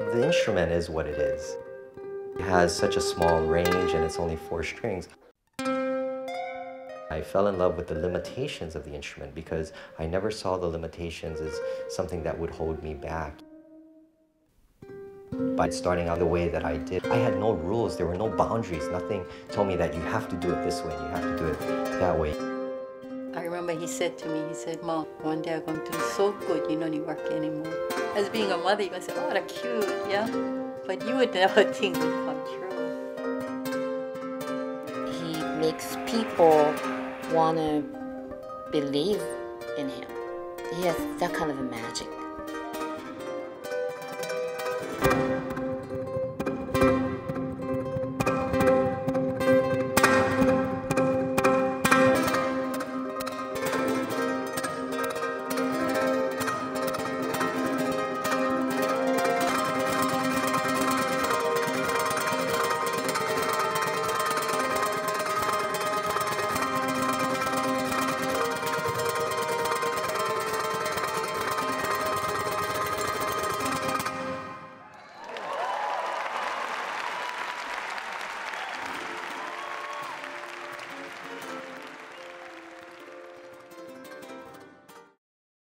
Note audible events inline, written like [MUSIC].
the instrument is what it is. It has such a small range and it's only four strings. I fell in love with the limitations of the instrument because I never saw the limitations as something that would hold me back. By starting out the way that I did, I had no rules, there were no boundaries. Nothing told me that you have to do it this way, you have to do it that way. I remember he said to me, he said, Mom, one day I'm going to do so good you don't need work anymore. As being a mother, you can say, oh, that's cute, yeah? But you would never [LAUGHS] think would come true. He makes people want to believe in him. He has that kind of a magic.